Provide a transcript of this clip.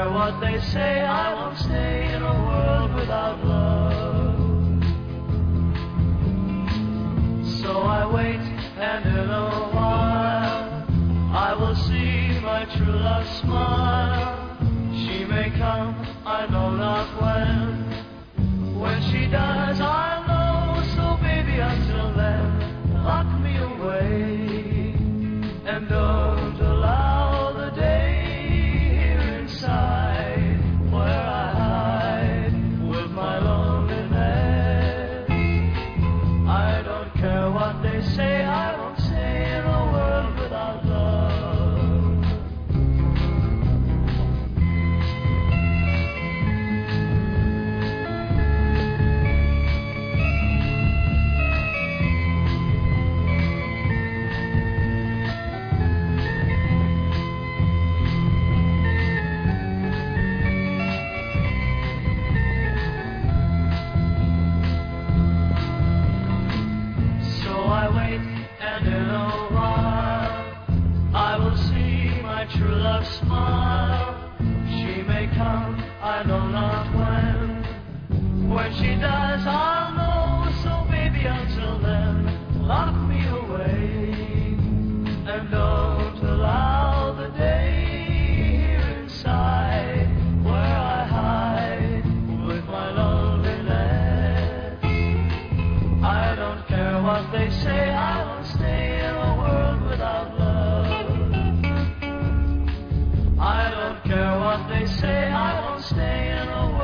care what they say, I won't stay in a world without love. So I wait, and in a while, I will see my true love smile. She may come, I know not when. When she does, I come, I know not when. When she does, I'll know, so baby, until then, lock me away and don't allow the day here inside where I hide with my loneliness. I don't care what they say, I will stay staying away.